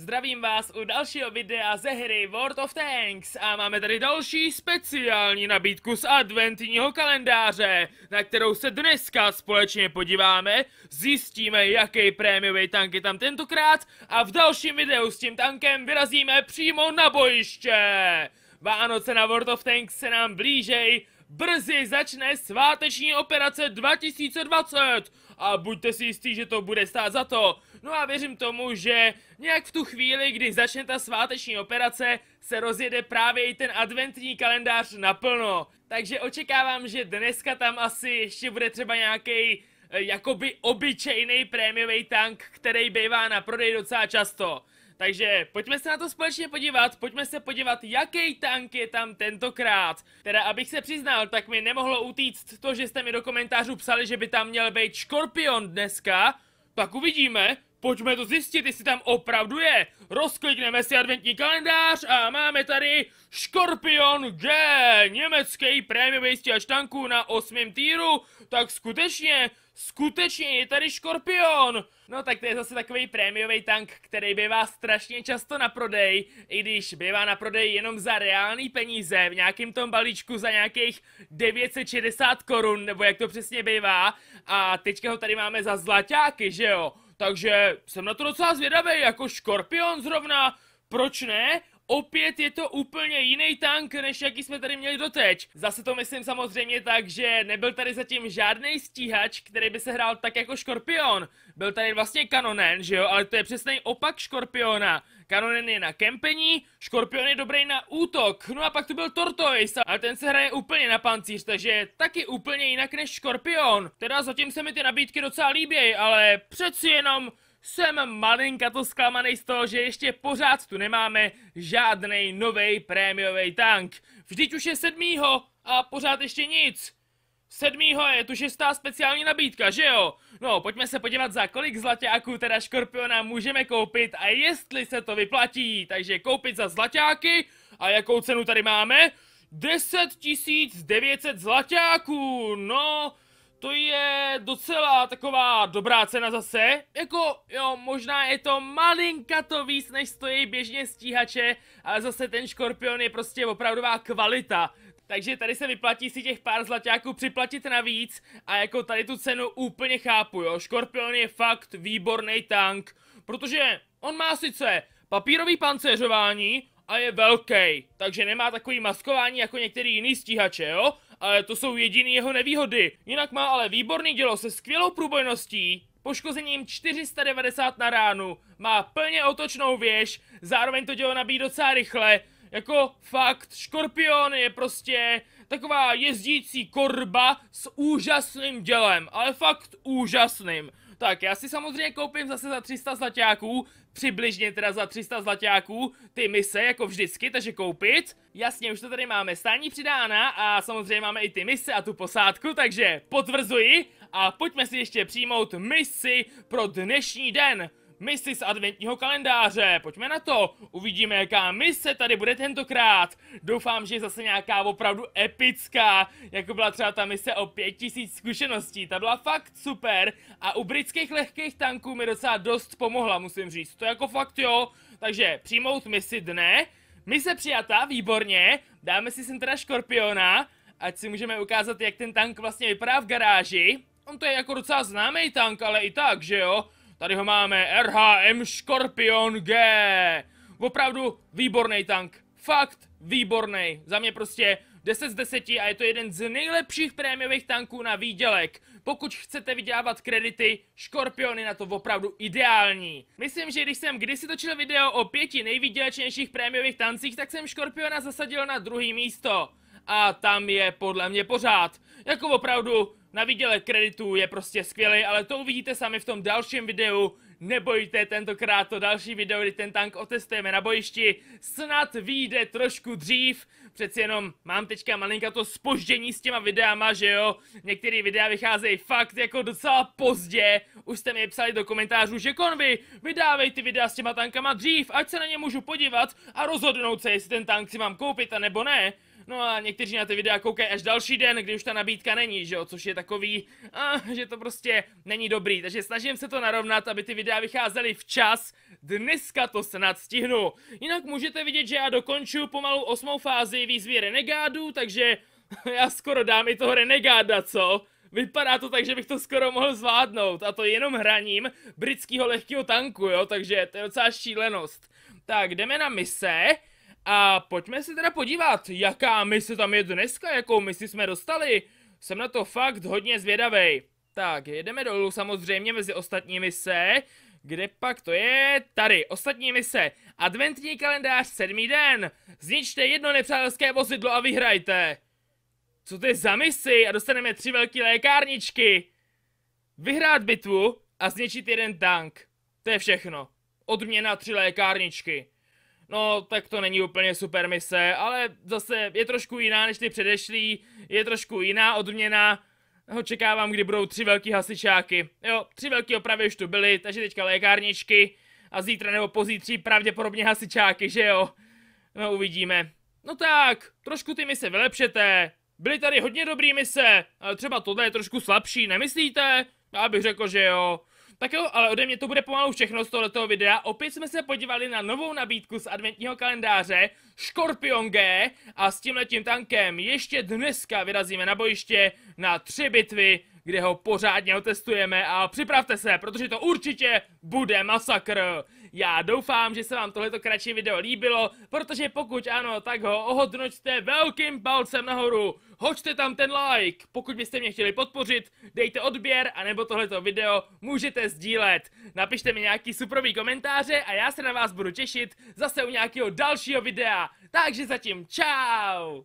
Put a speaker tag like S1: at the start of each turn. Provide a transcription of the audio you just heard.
S1: Zdravím vás u dalšího videa ze hry World of Tanks a máme tady další speciální nabídku z adventního kalendáře, na kterou se dneska společně podíváme, zjistíme jaký prémiový tank je tam tentokrát a v dalším videu s tím tankem vyrazíme přímo na bojiště. Vánoce na World of Tanks se nám blížej, brzy začne sváteční operace 2020 a buďte si jistí, že to bude stát za to. No a věřím tomu, že nějak v tu chvíli, kdy začne ta sváteční operace, se rozjede právě i ten adventní kalendář naplno. Takže očekávám, že dneska tam asi ještě bude třeba nějaký eh, jakoby obyčejný prémiový tank, který bývá na prodej docela často. Takže pojďme se na to společně podívat, pojďme se podívat, jaký tank je tam tentokrát. Teda abych se přiznal, tak mi nemohlo utíct to, že jste mi do komentářů psali, že by tam měl být škorpion dneska. Tak uvidíme, Pojďme to zjistit, jestli tam opravdu je. Rozklikneme si adventní kalendář a máme tady Škorpion G, německý prémiový stíhač tanků na 8. týru. Tak skutečně, skutečně je tady Škorpion. No tak to je zase takový prémiový tank, který bývá strašně často na prodej, i když bývá na prodej jenom za reální peníze, v nějakém tom balíčku za nějakých 960 korun, nebo jak to přesně bývá. A teďka ho tady máme za zlaťáky, že jo? Takže jsem na to docela zvědavý, jako Škorpion zrovna, proč ne? Opět je to úplně jiný tank, než jaký jsme tady měli doteď. Zase to myslím samozřejmě tak, že nebyl tady zatím žádný stíhač, který by se hrál tak jako Škorpion. Byl tady vlastně Kanonen, že jo, ale to je přesný opak Škorpiona. Kanonen je na kempení, Škorpion je dobrý na útok, no a pak tu byl Tortoise, ale ten se hraje úplně na pancíř, takže taky úplně jinak než Škorpion. Teda zatím se mi ty nabídky docela líbějí, ale přeci jenom jsem malinka to zklamaný z toho, že ještě pořád tu nemáme žádný nový prémiový tank. Vždyť už je sedmýho a pořád ještě nic. Sedmýho je tu šestá speciální nabídka, že jo? No, pojďme se podívat za kolik zlaťáků teda Škorpiona můžeme koupit a jestli se to vyplatí. Takže koupit za zlaťáky a jakou cenu tady máme? 10 900 zlaťáků, no... To je docela taková dobrá cena zase. Jako, jo, možná je to malinka to víc, než stojí běžně stíhače, ale zase ten škorpion je prostě opravdová kvalita. Takže tady se vyplatí si těch pár zlaťáků připlatit navíc a jako tady tu cenu úplně chápu, jo. Škorpion je fakt výborný tank, protože on má sice papírový pancéřování a je velký, takže nemá takový maskování jako některý jiný stíhače, jo? Ale to jsou jediný jeho nevýhody. Jinak má ale výborný dělo se skvělou průbojností, poškozením 490 na ránu, má plně otočnou věž, zároveň to dělo nabíjí docela rychle, jako fakt, Škorpion je prostě taková jezdící korba s úžasným dělem, ale fakt úžasným. Tak, já si samozřejmě koupím zase za 300 zlaťáků, přibližně teda za 300 zlaťáků, ty mise jako vždycky, takže koupit. Jasně, už to tady máme stání přidána a samozřejmě máme i ty mise a tu posádku, takže potvrzuji a pojďme si ještě přijmout misi pro dnešní den misi z adventního kalendáře. Pojďme na to. Uvidíme, jaká mise tady bude tentokrát. Doufám, že je zase nějaká opravdu epická, jako byla třeba ta mise o 5000 zkušeností. Ta byla fakt super a u britských lehkých tanků mi docela dost pomohla, musím říct. To jako fakt jo. Takže přijmout misi dne. Mise přijata, výborně. Dáme si sem teda škorpiona, ať si můžeme ukázat, jak ten tank vlastně vypadá v garáži. On to je jako docela známý tank, ale i tak, že jo? Tady ho máme, RHM Scorpion G. Opravdu výborný tank. Fakt výborný. Za mě prostě 10 z 10 a je to jeden z nejlepších prémiových tanků na výdělek. Pokud chcete vydělávat kredity, Scorpion je na to opravdu ideální. Myslím, že když jsem kdysi točil video o pěti nejvýdělečnějších prémiových tancích, tak jsem Scorpiona zasadil na druhý místo. A tam je podle mě pořád. Jako opravdu na výdělek kreditů je prostě skvělý, ale to uvidíte sami v tom dalším videu. Nebojte, tentokrát to další video, kdy ten tank otestujeme na bojišti, snad vyjde trošku dřív. Přeci jenom mám teďka malinka to spoždění s těma videama, že jo? Některé videa vycházejí fakt jako docela pozdě. Už jste mi psali do komentářů, že konvy, vydávej ty videa s těma tankama dřív, ať se na ně můžu podívat a rozhodnout se, jestli ten tank si mám koupit a nebo ne. No a někteří na ty videa koukají až další den, kdy už ta nabídka není, že jo, což je takový, a, že to prostě není dobrý, takže snažím se to narovnat, aby ty videa vycházely včas, dneska to snad stihnu. Jinak můžete vidět, že já dokonču pomalu osmou fázi výzvy Renegádů, takže já skoro dám i toho Renegáda, co? Vypadá to tak, že bych to skoro mohl zvládnout a to jenom hraním britského lehkého tanku, jo, takže to je docela šílenost. Tak, jdeme na mise a pojďme se teda podívat, jaká mise tam je dneska, jakou misi jsme dostali. Jsem na to fakt hodně zvědavej. Tak, jedeme dolů samozřejmě mezi ostatní mise. Kde pak to je? Tady, ostatní mise. Adventní kalendář, sedmý den. Zničte jedno nepřátelské vozidlo a vyhrajte. Co to je za misi? A dostaneme tři velké lékárničky. Vyhrát bitvu a zničit jeden tank. To je všechno. Odměna tři lékárničky. No, tak to není úplně super mise, ale zase je trošku jiná než ty předešlý, je trošku jiná odměna. Očekávám, kdy budou tři velký hasičáky. Jo, tři velký opravy už tu byly, takže teďka lékárničky a zítra nebo pozítří pravděpodobně hasičáky, že jo? No, uvidíme. No tak, trošku ty mise vylepšete. Byly tady hodně dobrý mise, ale třeba tohle je trošku slabší, nemyslíte? Já bych řekl, že jo. Tak jo, ale ode mě to bude pomalu všechno z tohoto videa. Opět jsme se podívali na novou nabídku z adventního kalendáře Scorpion G a s tímhletím tankem ještě dneska vyrazíme na bojiště na tři bitvy, kde ho pořádně otestujeme a připravte se, protože to určitě bude masakr. Já doufám, že se vám tohleto kratší video líbilo, protože pokud ano, tak ho ohodnoťte velkým palcem nahoru. Hoďte tam ten like, pokud byste mě chtěli podpořit, dejte odběr, anebo tohleto video můžete sdílet. Napište mi nějaký suprový komentáře a já se na vás budu těšit zase u nějakého dalšího videa. Takže zatím čau!